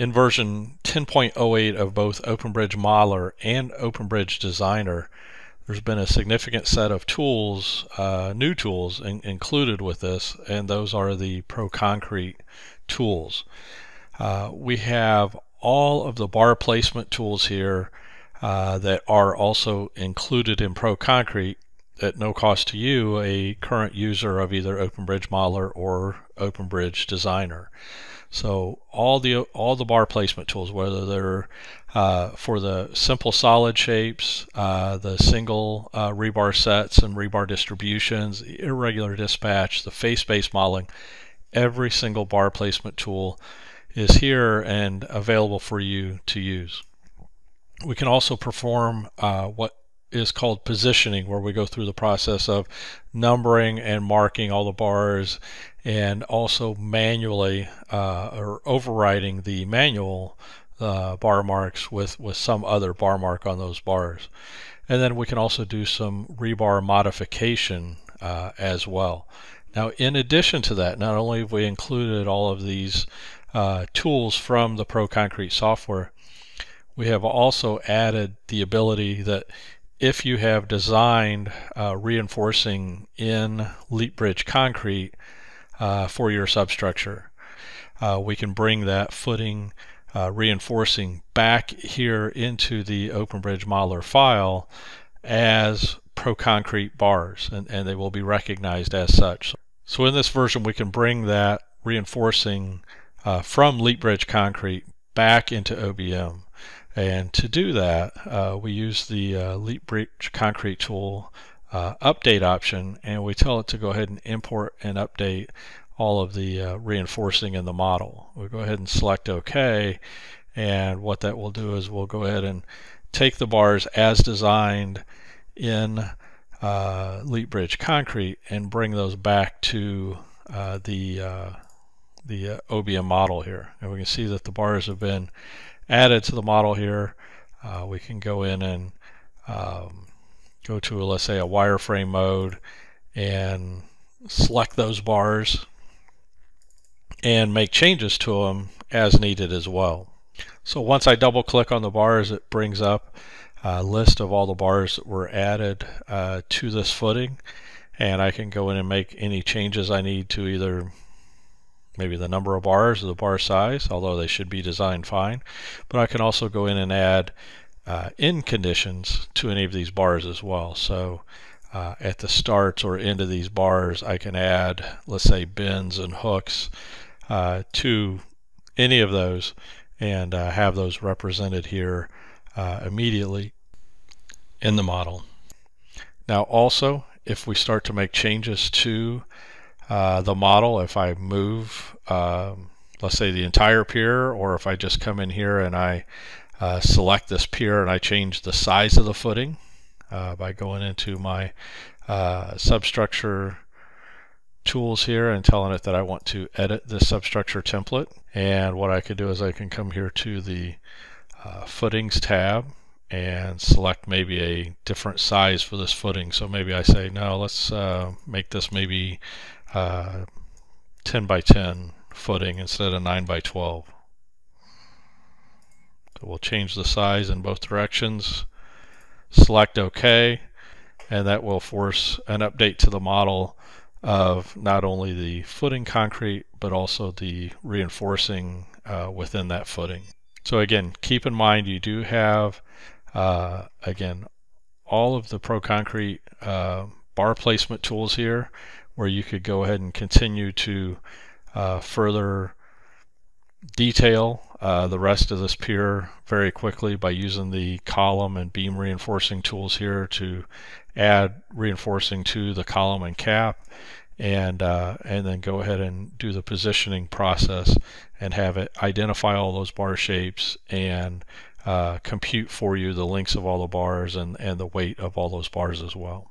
In version 10.08 of both OpenBridge Modeler and OpenBridge Designer, there's been a significant set of tools, uh, new tools in, included with this, and those are the ProConcrete tools. Uh, we have all of the bar placement tools here uh, that are also included in ProConcrete at no cost to you, a current user of either OpenBridge Modeler or OpenBridge Designer. So all the all the bar placement tools, whether they're uh, for the simple solid shapes, uh, the single uh, rebar sets and rebar distributions, irregular dispatch, the face-based modeling, every single bar placement tool is here and available for you to use. We can also perform uh, what is called positioning, where we go through the process of numbering and marking all the bars and also manually uh, or overriding the manual uh, bar marks with, with some other bar mark on those bars. And then we can also do some rebar modification uh, as well. Now, in addition to that, not only have we included all of these uh, tools from the ProConcrete software, we have also added the ability that if you have designed uh, reinforcing in LeapBridge concrete uh, for your substructure, uh, we can bring that footing uh, reinforcing back here into the OpenBridge Modeler file as ProConcrete bars, and, and they will be recognized as such. So in this version, we can bring that reinforcing uh, from LeapBridge concrete back into OBM. And to do that, uh, we use the uh, LeapBridge Concrete tool uh, update option, and we tell it to go ahead and import and update all of the uh, reinforcing in the model. We'll go ahead and select OK, and what that will do is we'll go ahead and take the bars as designed in uh, LeapBridge Concrete and bring those back to uh, the uh, the uh, OBM model here. And we can see that the bars have been added to the model here. Uh, we can go in and um, go to, let's say, a wireframe mode and select those bars and make changes to them as needed as well. So once I double click on the bars, it brings up a list of all the bars that were added uh, to this footing and I can go in and make any changes I need to either maybe the number of bars or the bar size, although they should be designed fine. But I can also go in and add uh, end conditions to any of these bars as well. So uh, at the starts or end of these bars, I can add, let's say, bends and hooks uh, to any of those and uh, have those represented here uh, immediately in the model. Now also, if we start to make changes to uh, the model if I move, um, let's say the entire pier, or if I just come in here and I uh, select this pier and I change the size of the footing uh, by going into my uh, substructure tools here and telling it that I want to edit this substructure template. And what I can do is I can come here to the uh, footings tab and select maybe a different size for this footing. So maybe I say, no, let's uh, make this maybe uh, 10 by 10 footing instead of 9 by 12. We'll change the size in both directions, select OK, and that will force an update to the model of not only the footing concrete but also the reinforcing uh, within that footing. So again, keep in mind you do have, uh, again, all of the ProConcrete uh, bar placement tools here where you could go ahead and continue to uh, further detail uh, the rest of this pier very quickly by using the column and beam reinforcing tools here to add reinforcing to the column and cap and uh, and then go ahead and do the positioning process and have it identify all those bar shapes and uh, compute for you the lengths of all the bars and, and the weight of all those bars as well.